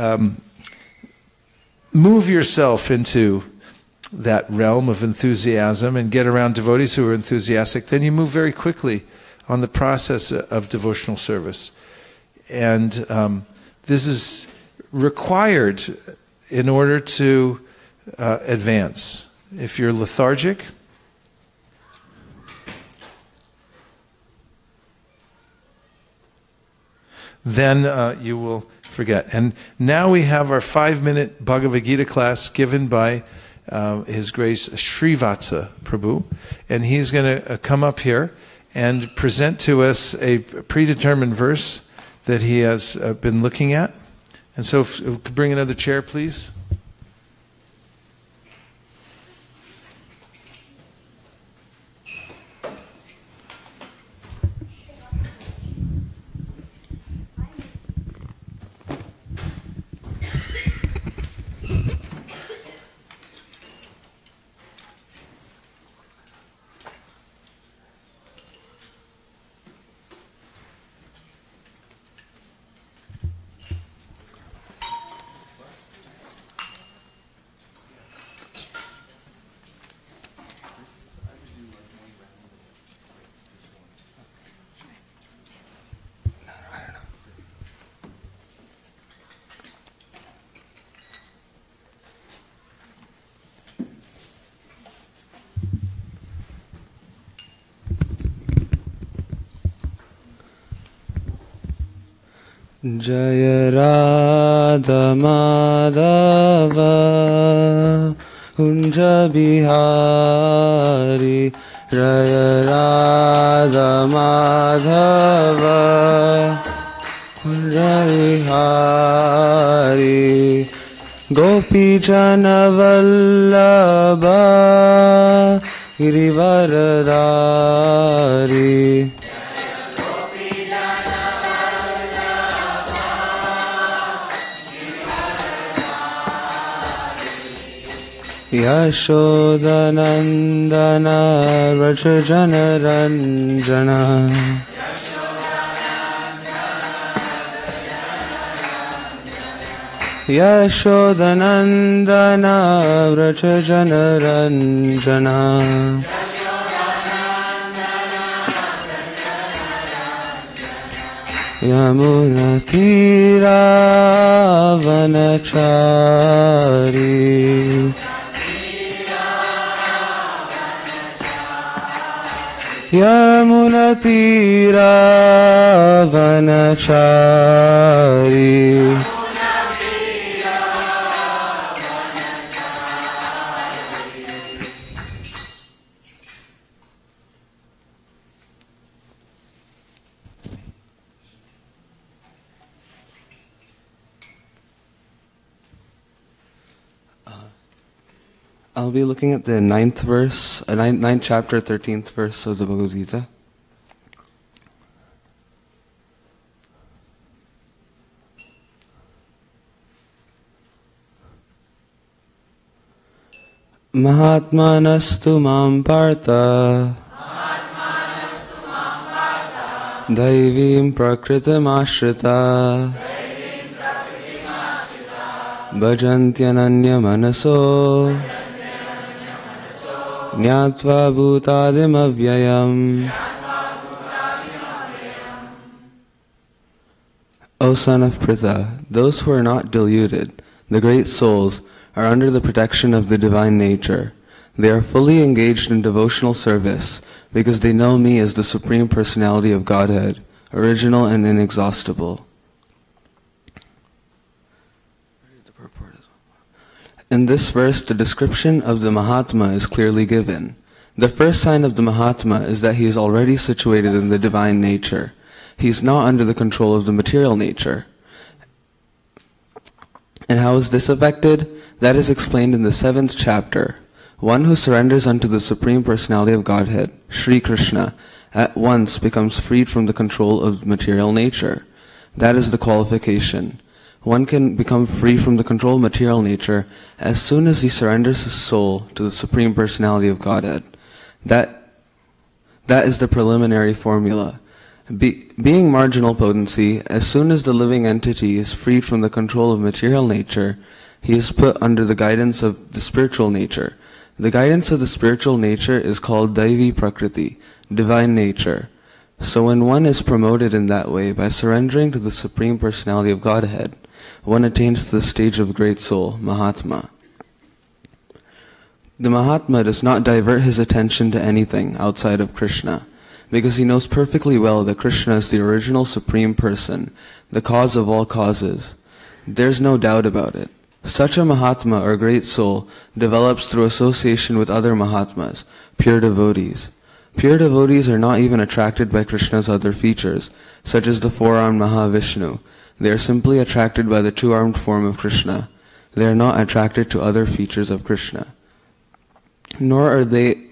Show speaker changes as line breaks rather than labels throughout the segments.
um, move yourself into that realm of enthusiasm and get around devotees who are enthusiastic, then you move very quickly on the process of devotional service. And um, this is required in order to uh, advance. If you're lethargic, then uh, you will forget. And now we have our five minute Bhagavad Gita class given by uh, His Grace Srivatsa Prabhu. And he's going to uh, come up here and present to us a predetermined verse that he has uh, been looking at. And so, if, if bring another chair, please.
जय बिहारी जय Radha Madhav Kunj Bihari गोपीजनवल्लभ गिरिवरदारी यशोदनन्दन व्रजनरञ्जन यशोदनन्दन व्रजनरञ्जन यमुनतीरावनचारी। यमुनतीरावनचारी I'll be looking at the ninth verse, uh, ninth, ninth chapter, thirteenth verse of the Bhagavad Gita. महात्मानस्तु मां पार्थ दैवीं प्रकृतिमाश्रिता भजन्त्यनन्यमनसो ज्ञात्वा भूतादिमव्ययम् O son of Pritha, those who are not deluded, the great souls, are under the protection of the divine nature. They are fully engaged in devotional service because they know me as the Supreme Personality of Godhead, original and inexhaustible. In this verse, the description of the Mahatma is clearly given. The first sign of the Mahatma is that he is already situated in the divine nature. He is not under the control of the material nature. And how is this affected? That is explained in the seventh chapter. One who surrenders unto the Supreme Personality of Godhead, Sri Krishna, at once becomes freed from the control of material nature. That is the qualification. One can become free from the control of material nature as soon as he surrenders his soul to the Supreme Personality of Godhead. That, that is the preliminary formula. Be, being marginal potency, as soon as the living entity is freed from the control of material nature, he is put under the guidance of the spiritual nature. The guidance of the spiritual nature is called Daivi Prakriti, divine nature. So when one is promoted in that way by surrendering to the Supreme Personality of Godhead, one attains to the stage of great soul, Mahatma. The Mahatma does not divert his attention to anything outside of Krishna, because he knows perfectly well that Krishna is the original Supreme Person, the cause of all causes. There's no doubt about it. Such a Mahatma or great soul develops through association with other Mahatmas, pure devotees. Pure devotees are not even attracted by Krishna's other features, such as the four-armed Mahavishnu. They are simply attracted by the two-armed form of Krishna. They are not attracted to other features of Krishna. Nor are they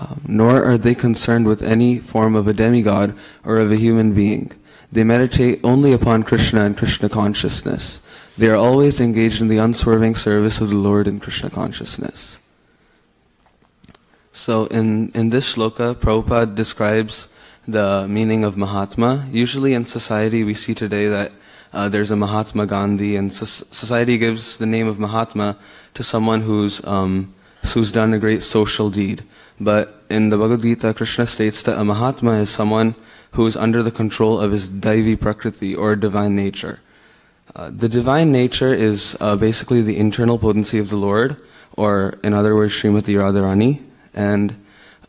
um, nor are they concerned with any form of a demigod or of a human being. They meditate only upon Krishna and Krishna consciousness. They are always engaged in the unswerving service of the Lord in Krishna consciousness. So in, in this shloka, Prabhupada describes the meaning of Mahatma. Usually in society we see today that uh, there's a Mahatma Gandhi and so- society gives the name of Mahatma to someone who's, um, who's done a great social deed. But in the Bhagavad Gita, Krishna states that a Mahatma is someone who is under the control of his Daivi Prakriti or divine nature. Uh, the divine nature is uh, basically the internal potency of the Lord, or in other words, Srimati Radharani, and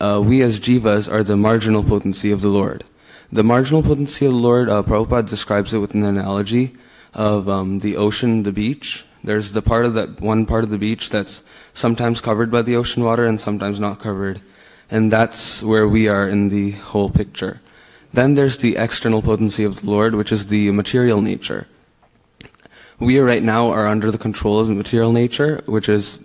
uh, we as jivas are the marginal potency of the Lord. The marginal potency of the Lord, uh, Prabhupada describes it with an analogy of um, the ocean, the beach. There's the part of that one part of the beach that's sometimes covered by the ocean water and sometimes not covered, and that's where we are in the whole picture. Then there's the external potency of the Lord, which is the material nature we right now are under the control of the material nature, which is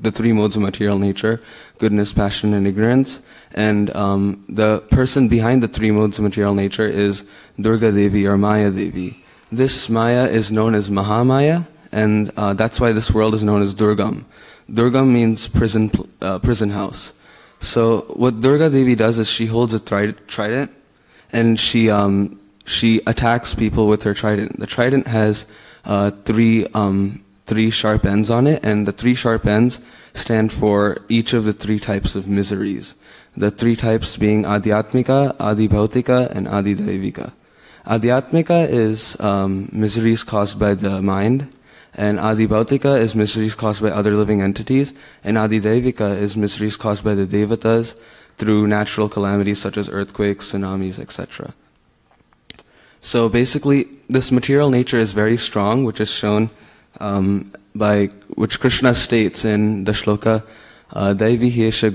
the three modes of material nature goodness, passion, and ignorance. And um, the person behind the three modes of material nature is Durga Devi or Maya Devi. This Maya is known as Mahamaya, and uh, that's why this world is known as Durgam. Durgam means prison, uh, prison house. So what Durga Devi does is she holds a trident, and she um, she attacks people with her trident. The trident has uh, three um, three sharp ends on it, and the three sharp ends stand for each of the three types of miseries. The three types being Adhyatmika, Adibhautika, and Adidaivika. Adhyatmika is um, miseries caused by the mind, and Adibhautika is miseries caused by other living entities, and Adidaivika is miseries caused by the devatas through natural calamities such as earthquakes, tsunamis, etc. So basically, this material nature is very strong, which is shown um, by which Krishna states in the shloka, uh, Daivi Hesha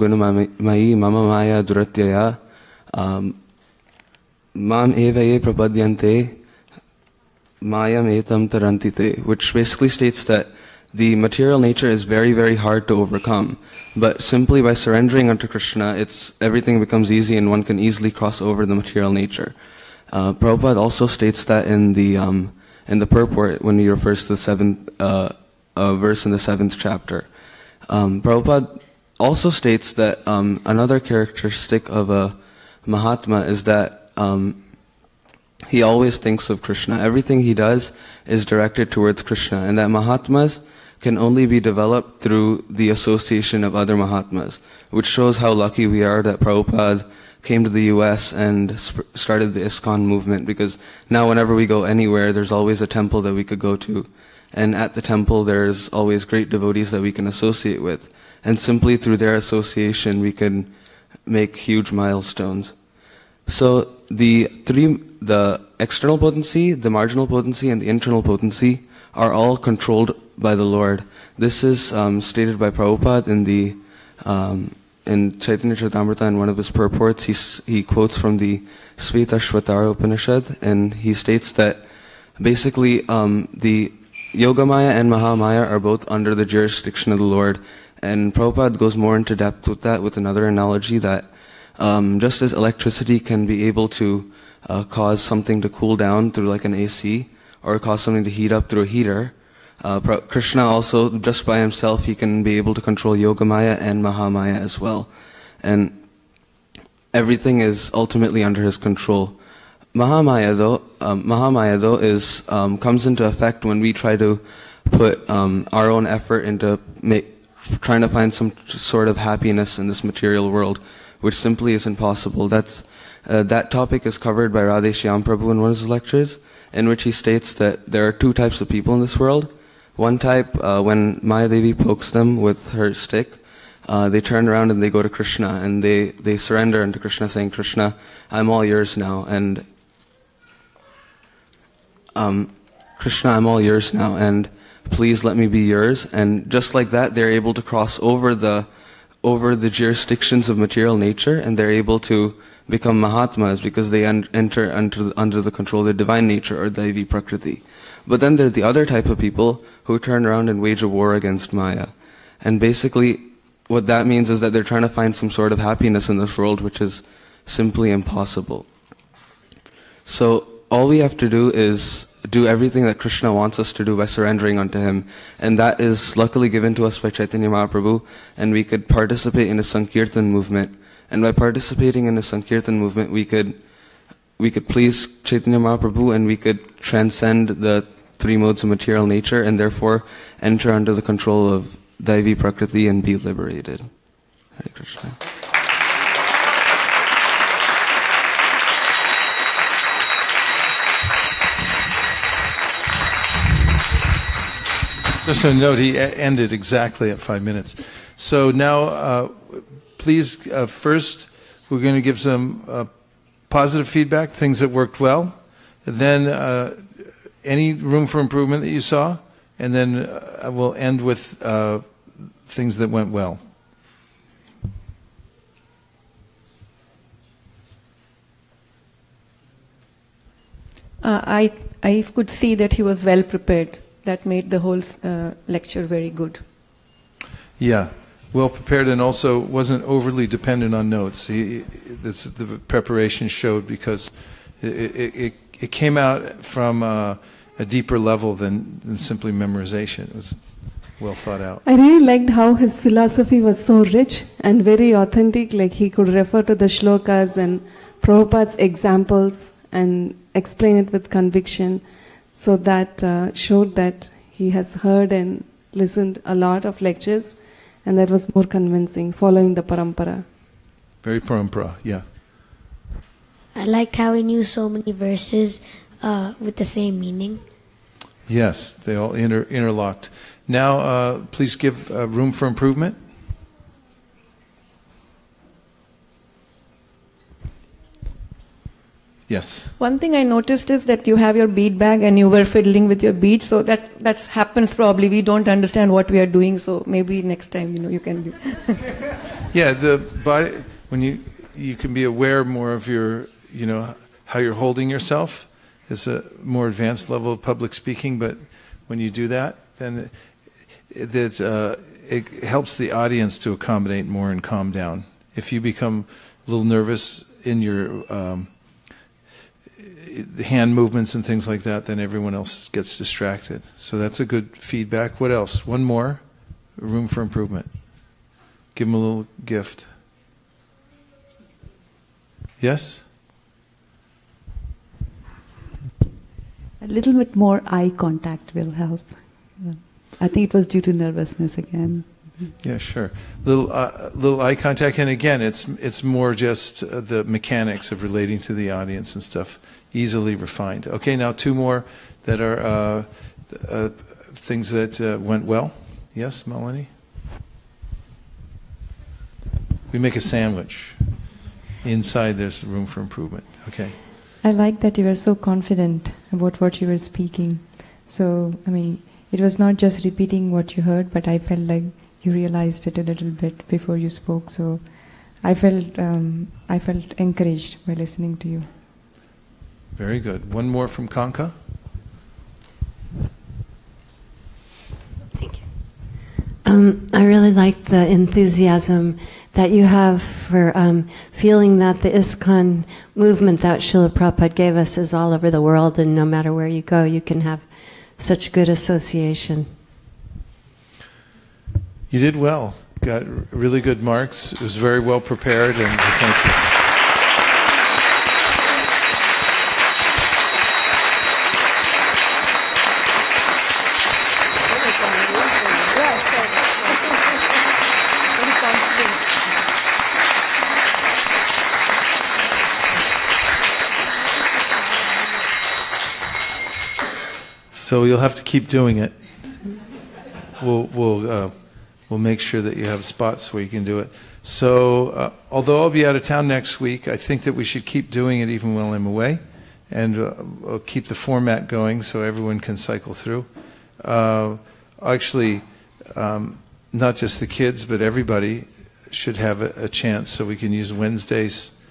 Mama Maya Duratyaya um, Mam Evaye Prapadyante Mayam Etam Tarantite, which basically states that the material nature is very, very hard to overcome. But simply by surrendering unto Krishna, it's, everything becomes easy and one can easily cross over the material nature. Uh, Prabhupada also states that in the um, in the purport when he refers to the seventh uh, uh, verse in the seventh chapter. Um, Prabhupada also states that um, another characteristic of a Mahatma is that um, he always thinks of Krishna. Everything he does is directed towards Krishna, and that Mahatmas can only be developed through the association of other Mahatmas, which shows how lucky we are that Prabhupada came to the U.S. and started the ISKCON movement because now whenever we go anywhere, there's always a temple that we could go to. And at the temple, there's always great devotees that we can associate with. And simply through their association, we can make huge milestones. So the three, the external potency, the marginal potency, and the internal potency are all controlled by the Lord. This is um, stated by Prabhupada in the um, in Chaitanya Charitamrita, in one of his purports, he, he quotes from the Shvetashvatara Upanishad, and he states that basically um, the Yogamaya and Mahamaya are both under the jurisdiction of the Lord. And Prabhupada goes more into depth with that with another analogy that um, just as electricity can be able to uh, cause something to cool down through like an AC, or cause something to heat up through a heater, uh, Krishna also, just by himself, he can be able to control Yogamaya and Mahamaya as well. And everything is ultimately under his control. Mahamaya though, um, Mahamaya though is um, comes into effect when we try to put um, our own effort into make, trying to find some sort of happiness in this material world, which simply isn't possible. That's uh, that topic is covered by Radhe Shyam Prabhu in one of his lectures, in which he states that there are two types of people in this world. One type, uh, when Maya Devi pokes them with her stick, uh, they turn around and they go to Krishna and they, they surrender unto Krishna, saying, Krishna, I'm all yours now. And um, Krishna, I'm all yours now, and please let me be yours. And just like that, they're able to cross over the over the jurisdictions of material nature, and they're able to become Mahatmas because they enter under, under the control of the divine nature or Daivi Prakriti. But then there's the other type of people who turn around and wage a war against Maya. And basically, what that means is that they're trying to find some sort of happiness in this world, which is simply impossible. So, all we have to do is do everything that Krishna wants us to do by surrendering unto Him. And that is luckily given to us by Chaitanya Mahaprabhu, and we could participate in a Sankirtan movement. And by participating in a Sankirtan movement, we could we could please Chaitanya Mahaprabhu and we could transcend the three modes of material nature and therefore enter under the control of Daivi Prakriti and be liberated. Hare Krishna.
Just a note, he ended exactly at five minutes. So now, uh, please, uh, first, we're going to give some uh, positive feedback, things that worked well, then uh, any room for improvement that you saw, and then uh, we'll end with uh, things that went well.
I, I could see that he was well prepared that made the whole uh, lecture very good.
Yeah, well prepared and also wasn't overly dependent on notes. He, the preparation showed because it, it, it came out from uh, a deeper level than, than simply memorization. It was well thought out.
I really liked how his philosophy was so rich and very authentic. Like he could refer to the shlokas and Prabhupada's examples and explain it with conviction. So that uh, showed that he has heard and listened a lot of lectures, and that was more convincing, following the parampara.
Very parampara, yeah.
I liked how he knew so many verses uh, with the same meaning.
Yes, they all inter- interlocked. Now, uh, please give uh, room for improvement. Yes.
One thing I noticed is that you have your bead bag and you were fiddling with your beads. So that that happens probably. We don't understand what we are doing. So maybe next time you know you can. Be
yeah, the body when you you can be aware more of your you know how you're holding yourself is a more advanced level of public speaking. But when you do that, then it, it, uh, it helps the audience to accommodate more and calm down. If you become a little nervous in your um, hand movements and things like that, then everyone else gets distracted. So that's a good feedback. What else? One more room for improvement. Give them a little gift. Yes?
A little bit more eye contact will help. I think it was due to nervousness again.
Yeah, sure. Little uh, little eye contact, and again, it's it's more just uh, the mechanics of relating to the audience and stuff easily refined. Okay, now two more that are uh, uh, things that uh, went well. Yes, Melanie? We make a sandwich. Inside, there's room for improvement. Okay.
I like that you were so confident about what you were speaking. So, I mean, it was not just repeating what you heard, but I felt like you realized it a little bit before you spoke. So, I felt um, I felt encouraged by listening to you.
Very good. One more from Kanka.
Thank you. Um, I really like the enthusiasm that you have for um, feeling that the ISKCON movement that Srila Prabhupada gave us is all over the world, and no matter where you go, you can have such good association.
You did well. Got really good marks. It was very well prepared, and thank you. So you'll have to keep doing it. We'll, we'll uh, we'll make sure that you have spots where you can do it. So uh, although I'll be out of town next week, I think that we should keep doing it even while I'm away, and uh, we'll keep the format going so everyone can cycle through. Uh, actually, um, not just the kids, but everybody should have a, a chance so we can use Wednesdays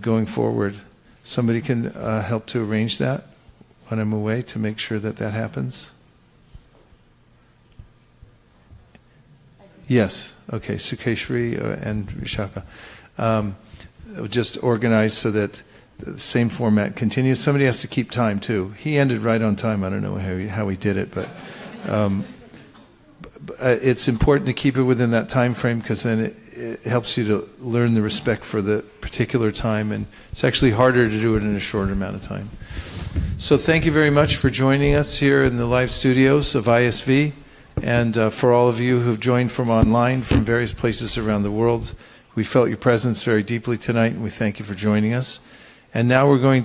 going forward. Somebody can uh, help to arrange that when I'm away to make sure that that happens. Yes. Okay. Sukeshri uh, and Vishaka. Um, just organize so that the same format continues. Somebody has to keep time too. He ended right on time. I don't know how he, how he did it, but um, uh, it's important to keep it within that time frame because then it, it helps you to learn the respect for the particular time, and it's actually harder to do it in a shorter amount of time. So thank you very much for joining us here in the live studios of ISV, and uh, for all of you who've joined from online from various places around the world. We felt your presence very deeply tonight, and we thank you for joining us. And now we're going